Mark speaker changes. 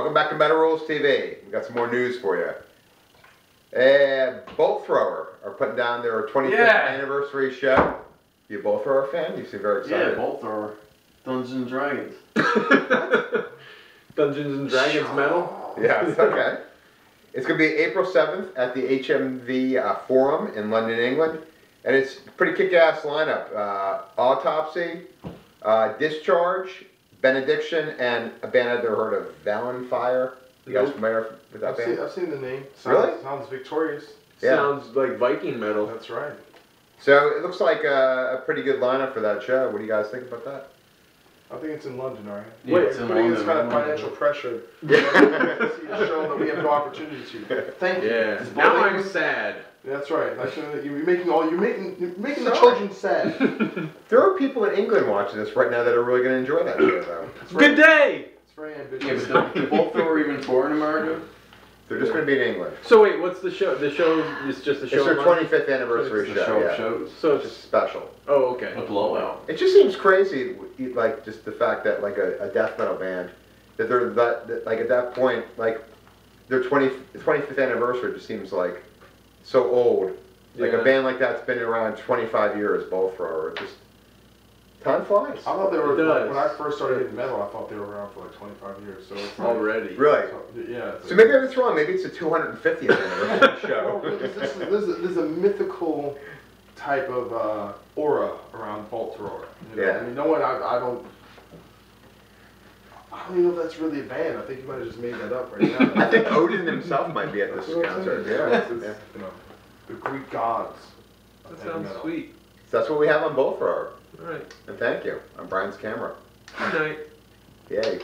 Speaker 1: Welcome back to Metal Rules TV. We got some more news for you. And Bolt Thrower are putting down their 25th
Speaker 2: Yeah.
Speaker 1: anniversary show. You a Bolt Thrower fan? You seem very excited.
Speaker 3: Yeah,
Speaker 1: excited.
Speaker 3: both are Dungeons and Dragons.
Speaker 2: Dungeons and Dragons metal.
Speaker 1: Yes, okay. It's going to be April 7th at the HMV uh, Forum in London, England. And it's a pretty kick-ass lineup. Uh, Autopsy, uh, Discharge, Benediction, and a band I've never heard of, Vallenfyre. You guys
Speaker 2: Nope.
Speaker 1: familiar with that
Speaker 4: I've
Speaker 1: band?
Speaker 4: seen, I've seen the name. Sounds,
Speaker 1: Really?
Speaker 4: Sounds victorious.
Speaker 1: Yeah.
Speaker 2: Sounds like Viking metal.
Speaker 4: That's right.
Speaker 1: So it looks like a, a pretty good lineup for that show. What do you guys think about that?
Speaker 4: I think it's in London, all right?
Speaker 3: Yeah,
Speaker 2: Wait,
Speaker 3: it's in
Speaker 4: Putting this
Speaker 3: London,
Speaker 4: kind of
Speaker 3: London.
Speaker 4: financial pressure.
Speaker 1: Yeah.
Speaker 4: See show that we have no opportunity to. Thank you.
Speaker 2: Yeah. Now
Speaker 4: both
Speaker 2: I'm sad.
Speaker 4: That's right. That's, you're making all you're making you're making the children sad.
Speaker 1: There are people in England watching this right now that are really going to enjoy that show, though.
Speaker 4: It's very,
Speaker 2: Good day.
Speaker 4: It's very
Speaker 3: Yeah,
Speaker 4: ambitious.
Speaker 3: but the, the both are even tour in America.
Speaker 1: They're just going to be in England.
Speaker 2: So wait, what's the show? The show is just a
Speaker 1: It's
Speaker 2: show.
Speaker 1: their 25th anniversary
Speaker 3: It's the
Speaker 1: show.
Speaker 3: show
Speaker 1: yeah.
Speaker 3: of shows.
Speaker 2: So
Speaker 1: It's
Speaker 2: it's
Speaker 1: just special.
Speaker 2: oh okay.
Speaker 3: A blowout.
Speaker 1: It just seems crazy, like just the fact that like a, a death metal band, that they're that, that like at that point, like their 20, 25th anniversary just seems like so old. Like
Speaker 2: Yeah.
Speaker 1: a band like that's been around 25 years, Bolt Thrower. It just time flies.
Speaker 4: I thought they were like, when I first started hitting metal. I thought they were around for like 25 years. So it's like,
Speaker 2: Already.
Speaker 1: Really?
Speaker 4: so, yeah.
Speaker 1: So
Speaker 4: like-
Speaker 1: maybe I'm just wrong. Maybe it's the 250th anniversary
Speaker 4: Well,
Speaker 1: show.
Speaker 4: there's, there's, there's, a, there's a mythical type of uh, aura around Bolt Thrower. You know?
Speaker 1: Yeah.
Speaker 4: I mean, no one. I, I don't. I don't even know if that's really a band. I think you might have just made that up right now.
Speaker 1: I think Odin himself might be at this
Speaker 4: That's
Speaker 1: concert.
Speaker 4: saying.
Speaker 1: Yeah.
Speaker 4: It's- it's,
Speaker 1: yeah.
Speaker 4: You know, the Greek gods.
Speaker 2: That sounds
Speaker 4: metal.
Speaker 2: sweet.
Speaker 1: So that's what we have on Bolt Thrower.
Speaker 2: All right.
Speaker 1: And thank you. I'm Brian's camera.
Speaker 2: Good night.
Speaker 1: Yay.